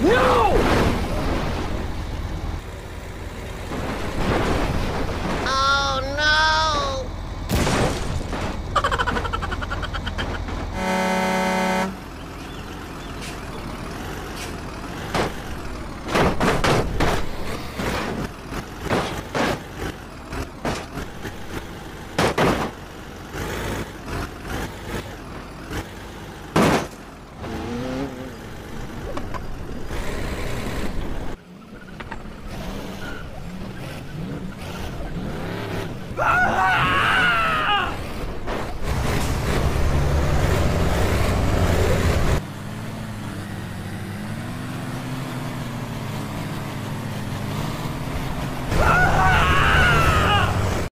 No!